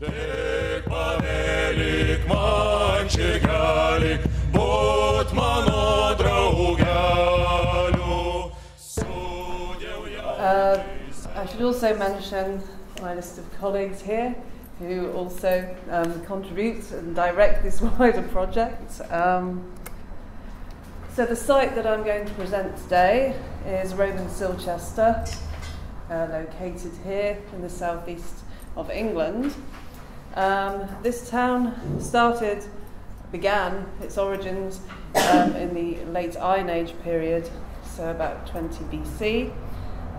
Дик панелік манчик галік, ботмано другялю, суддів я. Uh, I should also mention my list of colleagues here who also um, contribute and direct this wider project. Um, so, the site that I'm going to present today is Roman Silchester, uh, located here in the southeast of England. Um, this town started, began its origins um, in the late Iron Age period, so about 20 BC,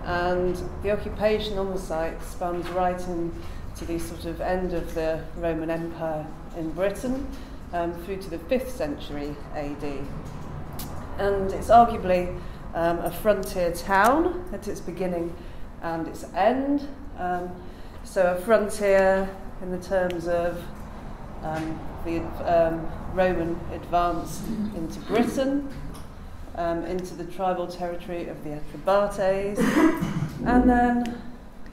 and the occupation on the site spans right in to the sort of end of the Roman Empire in Britain um, through to the 5th century AD. And it's arguably um, a frontier town at its beginning and its end. Um, so, a frontier in the terms of um, the um, Roman advance into Britain, um, into the tribal territory of the Atrebates, and then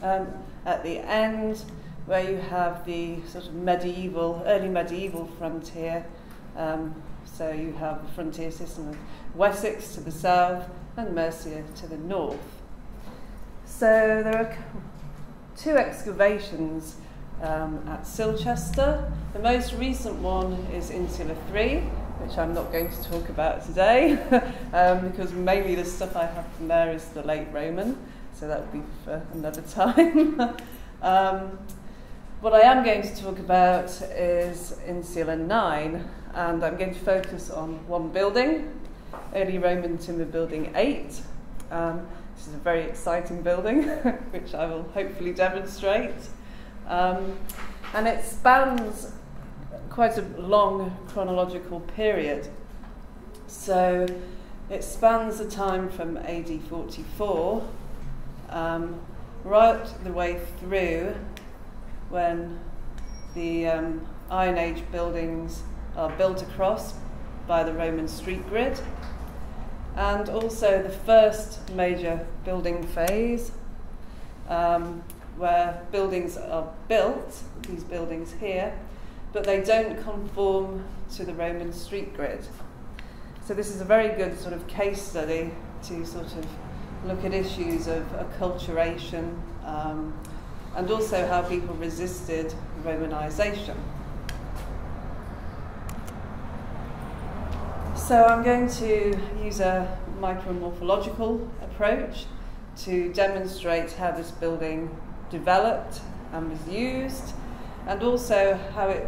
um, at the end, where you have the sort of medieval, early medieval frontier. Um, so you have the frontier system of Wessex to the south and Mercia to the north. So there are two excavations um, at Silchester. The most recent one is Insula 3, which I'm not going to talk about today um, because mainly the stuff I have from there is the late Roman, so that will be for another time. um, what I am going to talk about is Insula 9, and I'm going to focus on one building, early Roman timber building 8. Um, this is a very exciting building, which I will hopefully demonstrate. Um, and it spans quite a long chronological period. So it spans the time from AD 44 um, right the way through when the um, Iron Age buildings are built across by the Roman street grid, and also the first major building phase, um, where buildings are built, these buildings here, but they don't conform to the Roman street grid. So, this is a very good sort of case study to sort of look at issues of acculturation. Um, and also how people resisted Romanization. So I'm going to use a micromorphological approach to demonstrate how this building developed and was used, and also how it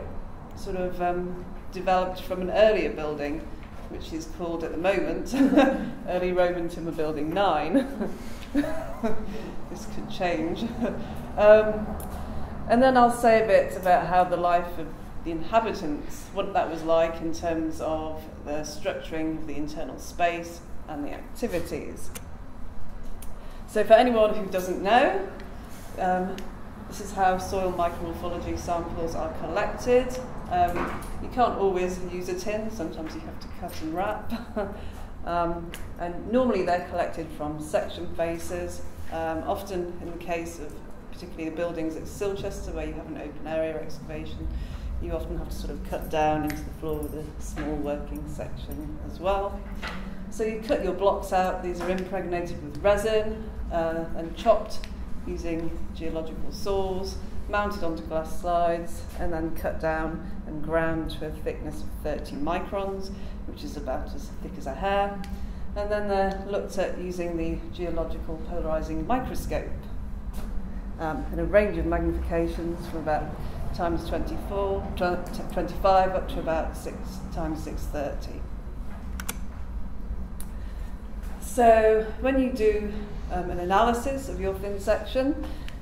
sort of um, developed from an earlier building, which is called at the moment Early Roman Timber Building 9. this could change. Um, and then I'll say a bit about how the life of the inhabitants, what that was like in terms of the structuring of the internal space and the activities. So, for anyone who doesn't know, um, this is how soil micromorphology samples are collected. Um, you can't always use a tin, sometimes you have to cut and wrap. um, and normally they're collected from section faces, um, often in the case of particularly the buildings at Silchester, where you have an open area excavation, you often have to sort of cut down into the floor with a small working section as well. So you cut your blocks out, these are impregnated with resin uh, and chopped using geological saws, mounted onto glass slides, and then cut down and ground to a thickness of 30 microns, which is about as thick as a hair. And then they're looked at using the geological polarizing microscope um, in a range of magnifications from about times 24, tw- 25 up to about 6 times 630. So when you do um, an analysis of your thin section,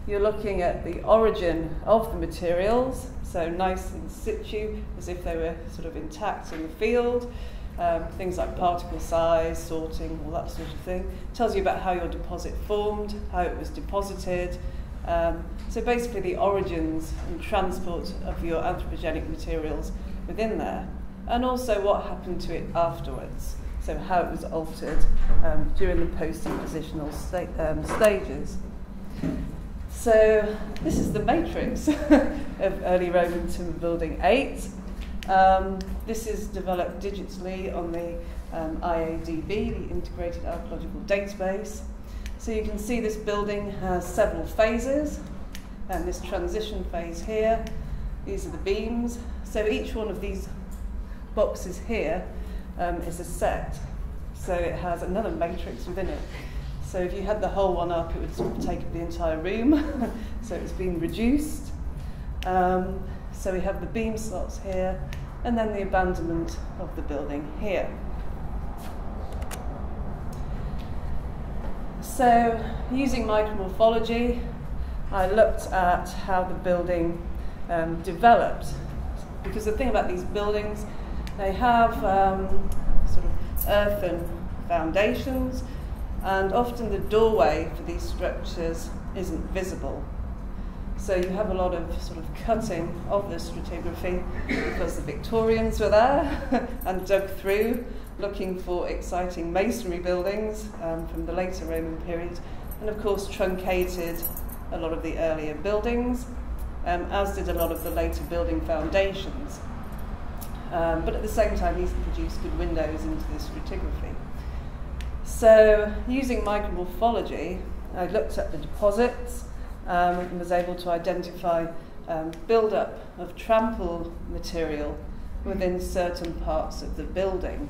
you're looking at the origin of the materials, so nice in situ, as if they were sort of intact in the field. Um, things like particle size, sorting, all that sort of thing. tells you about how your deposit formed, how it was deposited. Um, so basically the origins and transport of your anthropogenic materials within there. And also what happened to it afterwards. So how it was altered um, during the post-depositional sta- um, stages. So this is the matrix. of early Roman timber building 8. Um, this is developed digitally on the um, IADB, the Integrated Archaeological Database. So you can see this building has several phases, and this transition phase here, these are the beams. So each one of these boxes here um, is a set. So it has another matrix within it. So if you had the whole one up, it would sort of take up the entire room. so it's been reduced. Um, so we have the beam slots here, and then the abandonment of the building here. So using micromorphology, I looked at how the building um, developed. Because the thing about these buildings, they have um, sort of earthen foundations, and often the doorway for these structures isn't visible. So you have a lot of sort of cutting of the stratigraphy because the Victorians were there and dug through looking for exciting masonry buildings um, from the later Roman period and of course truncated a lot of the earlier buildings um, as did a lot of the later building foundations. Um, but at the same time, these produced good windows into the stratigraphy. So, using micromorphology, I looked at the deposits um, and was able to identify um, build-up of trample material within certain parts of the building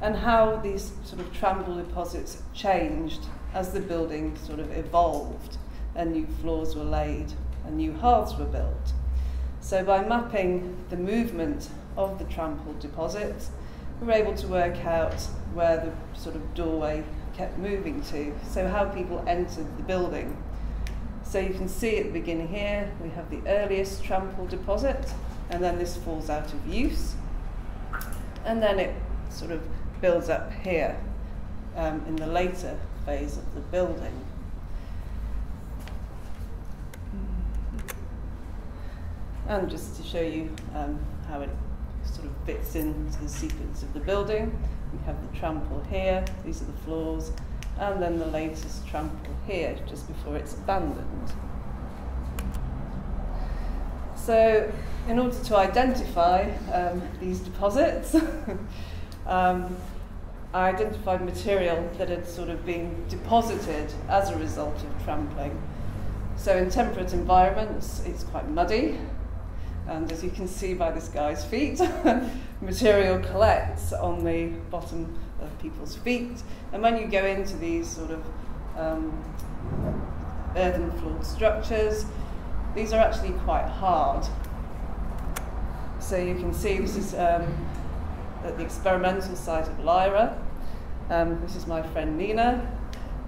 and how these sort of trample deposits changed as the building sort of evolved and new floors were laid and new hearths were built. So by mapping the movement of the trample deposits, we were able to work out where the sort of doorway kept moving to, so how people entered the building. So you can see at the beginning here, we have the earliest trample deposit, and then this falls out of use. And then it sort of builds up here um, in the later phase of the building. And just to show you um, how it sort of fits into the sequence of the building, we have the trample here, these are the floors, and then the latest trample here, just before it's abandoned. So, in order to identify um, these deposits, um, I identified material that had sort of been deposited as a result of trampling. So, in temperate environments, it's quite muddy, and as you can see by this guy's feet, material collects on the bottom of people's feet. And when you go into these sort of um, earthen floored structures, these are actually quite hard. So you can see this is um, at the experimental site of Lejre. Um, this is my friend Nina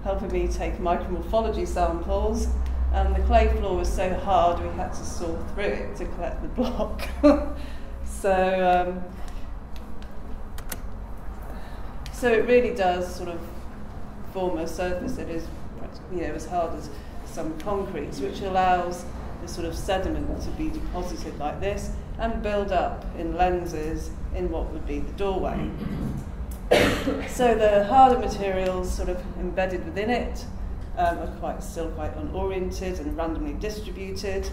helping me take micromorphology samples and the clay floor was so hard we had to saw through it to collect the block. so, um, so it really does sort of form a surface that is, you know, as hard as some concrete, which allows the sort of sediment to be deposited like this and build up in lenses in what would be the doorway. so the harder materials sort of embedded within it um, are quite still quite unoriented and randomly distributed,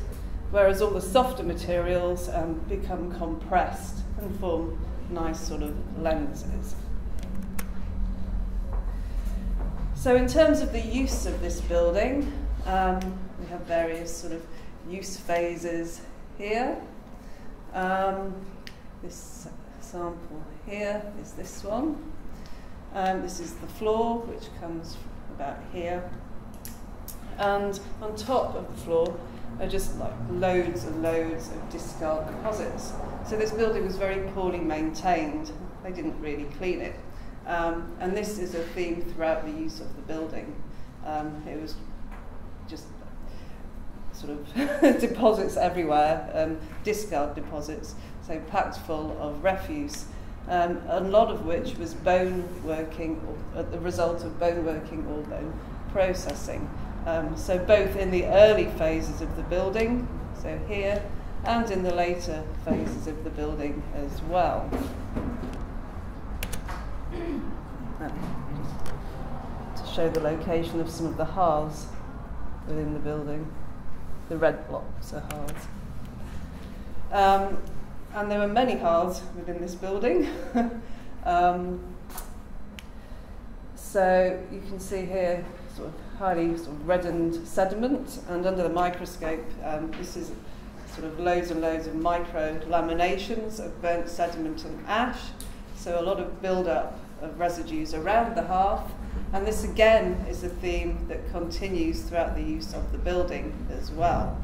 whereas all the softer materials um, become compressed and form nice sort of lenses. So in terms of the use of this building, um, we have various sort of use phases here. Um, this sample here is this one. Um, this is the floor, which comes about here and on top of the floor are just like loads and loads of discard deposits. So this building was very poorly maintained. They didn't really clean it. Um, and this is a theme throughout the use of the building. Um, it was just sort of deposits everywhere, um, discard deposits, so packed full of refuse. Um, a lot of which was bone working, or, uh, the result of bone working or bone processing. Um, so both in the early phases of the building, so here, and in the later phases of the building as well. to show the location of some of the hearths within the building. The red blocks are hearths. Um, and there were many hearths within this building. um, so you can see here sort of highly sort of reddened sediment, and under the microscope, um, this is sort of loads and loads of micro laminations of burnt sediment and ash. So a lot of build-up of residues around the hearth, and this again is a theme that continues throughout the use of the building as well.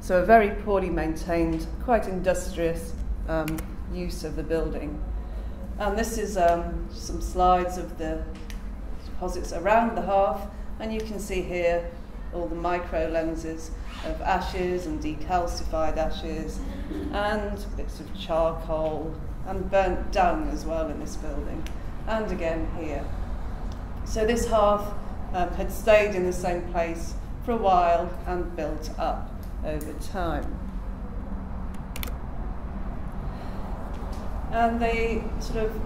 So a very poorly maintained, quite industrious um, use of the building. And this is um, some slides of the deposits around the hearth, and you can see here all the micro lenses of ashes and decalcified ashes, and bits of charcoal and burnt dung as well in this building, and again here. So this hearth um, had stayed in the same place for a while and built up over time. And the sort of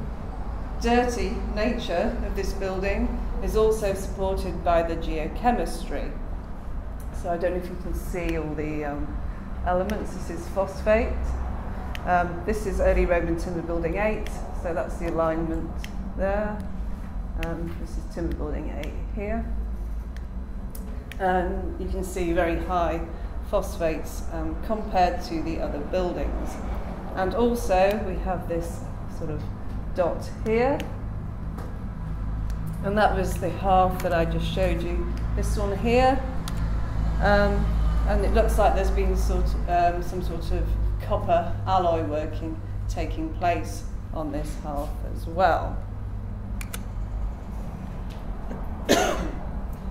dirty nature of this building is also supported by the geochemistry. So I don't know if you can see all the um, elements. This is phosphate. Um, this is early Roman timber building 8, so that's the alignment there. Um, this is timber building 8 here. And you can see very high phosphates um, compared to the other buildings. And also we have this sort of dot here. And that was the hearth that I just showed you. This one here. Um, and it looks like there's been sort of, um, some sort of copper alloy working taking place on this hearth as well.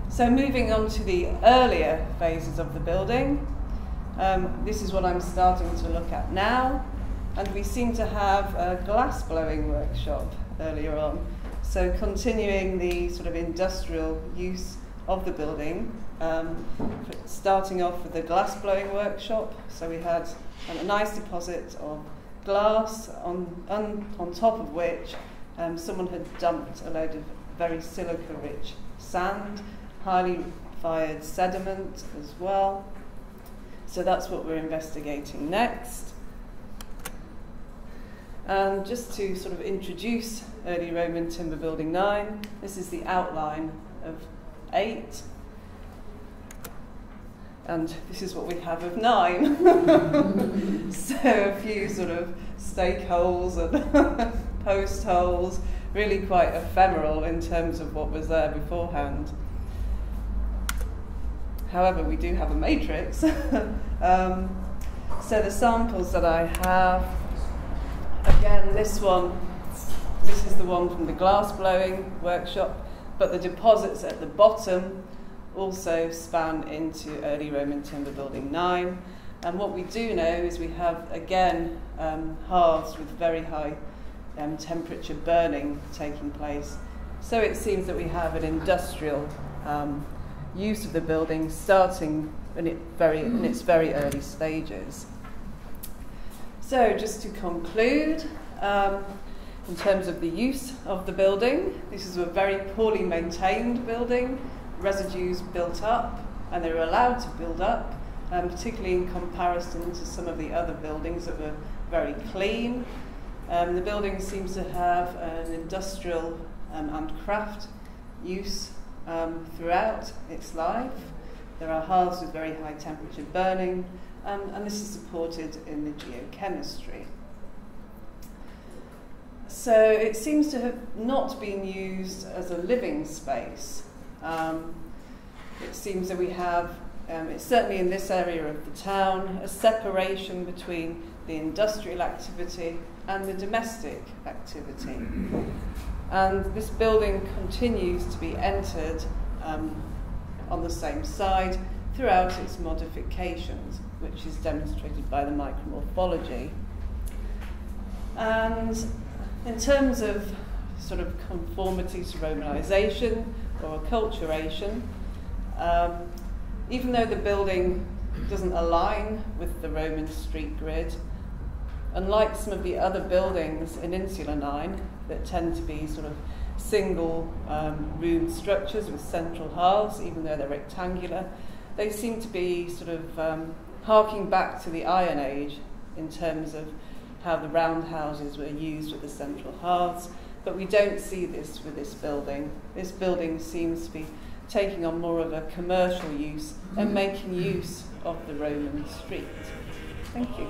so moving on to the earlier phases of the building, um, this is what I'm starting to look at now and we seem to have a glass blowing workshop earlier on. So continuing the sort of industrial use of the building, um, starting off with the glass blowing workshop. So we had a nice deposit of glass on, on, on top of which um, someone had dumped a load of very silica rich sand, highly fired sediment as well. So that's what we're investigating next. And just to sort of introduce early Roman timber building 9, this is the outline of 8. And this is what we have of 9. so a few sort of stake holes and post holes, really quite ephemeral in terms of what was there beforehand. However, we do have a matrix. um, so the samples that I have Again, this one, this is the one from the glass blowing workshop, but the deposits at the bottom also span into early Roman timber building 9. And what we do know is we have, again, um, hearths with very high um, temperature burning taking place. So it seems that we have an industrial um, use of the building starting in, it very, in its very early stages. So, just to conclude, um, in terms of the use of the building, this is a very poorly maintained building, residues built up, and they were allowed to build up, um, particularly in comparison to some of the other buildings that were very clean. Um, the building seems to have an industrial um, and craft use um, throughout its life. There are hearths with very high temperature burning, um, and this is supported in the geochemistry. So it seems to have not been used as a living space. Um, it seems that we have, um, it's certainly in this area of the town, a separation between the industrial activity and the domestic activity. And this building continues to be entered um, on the same side throughout its modifications, which is demonstrated by the micromorphology. And in terms of sort of conformity to Romanization or acculturation, um, even though the building doesn't align with the Roman street grid, unlike some of the other buildings in Insula 9 that tend to be sort of single um, room structures with central hearths, even though they're rectangular, they seem to be sort of um, harking back to the Iron Age in terms of how the roundhouses were used with the central hearths, but we don't see this with this building. This building seems to be taking on more of a commercial use and making use of the Roman street. Thank you.